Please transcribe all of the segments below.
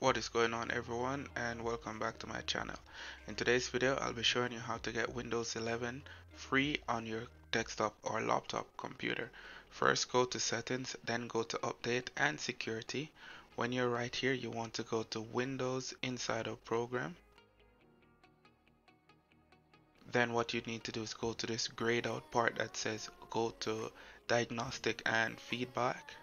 What is going on everyone and welcome back to my channel. In today's video I'll be showing you how to get Windows 11 free on your desktop or laptop computer. First go to settings then go to update and security. When you're right here you want to go to Windows Insider Program. Then what you need to do is go to this grayed out part that says go to diagnostic and feedback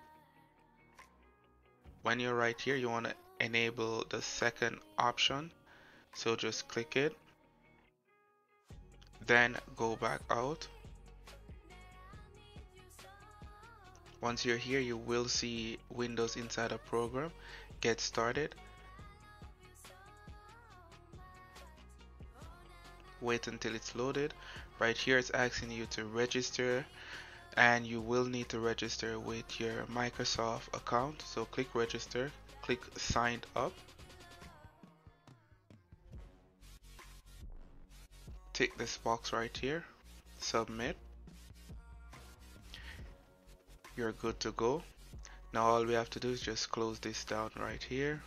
when you're right here you want to enable the second option. So just click it. Then go back out. Once you're here you will see Windows Insider Program get started. Wait until it's loaded. Right here it's asking you to register and you will need to register with your Microsoft account. So click register click signed up. Tick this box right here. Submit. You're good to go. Now all we have to do is just close this down right here.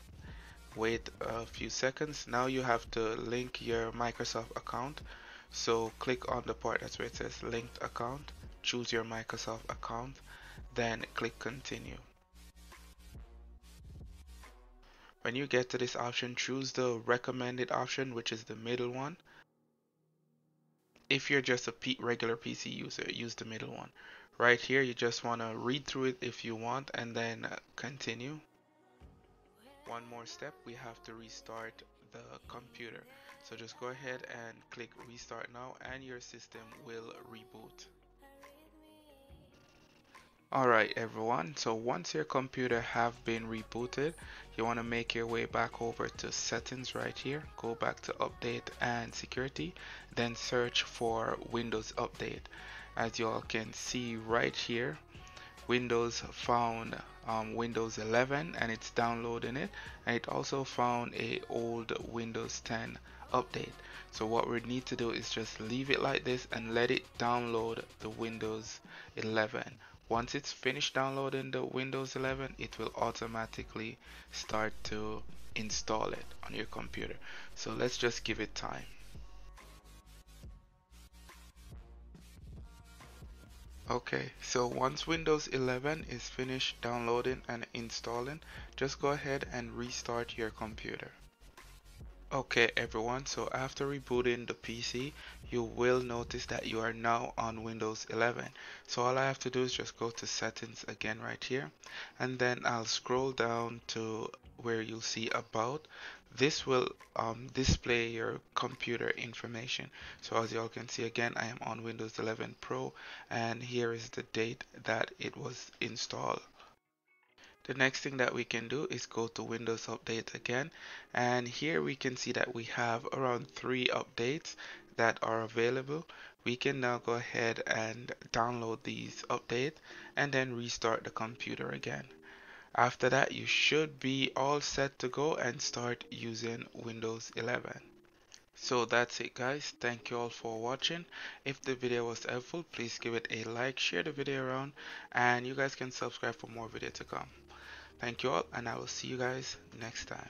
Wait a few seconds. Now you have to link your Microsoft account. So click on the part that's where it says linked account. Choose your Microsoft account. Then click continue when you get to this option, choose the recommended option, which is the middle one. If you're just a regular PC user, use the middle one. Right here, you just want to read through it if you want and then continue. One more step, we have to restart the computer. So just go ahead and click restart now and your system will reboot. Alright everyone, so once your computer have been rebooted, you want to make your way back over to settings right here, go back to update and security, then search for Windows Update. As you all can see right here, Windows found um, Windows 11 and it's downloading it. And it also found a old Windows 10 update. So what we need to do is just leave it like this and let it download the Windows 11 once it's finished downloading the Windows 11 it will automatically start to install it on your computer. So let's just give it time. Okay so once Windows 11 is finished downloading and installing just go ahead and restart your computer Okay everyone, so after rebooting the PC, you will notice that you are now on Windows 11. So all I have to do is just go to settings again right here and then I'll scroll down to where you'll see about. This will um, display your computer information. So as you all can see again, I am on Windows 11 Pro and here is the date that it was installed. The next thing that we can do is go to Windows Update again and here we can see that we have around three updates that are available. We can now go ahead and download these updates and then restart the computer again. After that you should be all set to go and start using Windows 11. So that's it guys, thank you all for watching. If the video was helpful, please give it a like, share the video around, and you guys can subscribe for more video to come. Thank you all, and I will see you guys next time.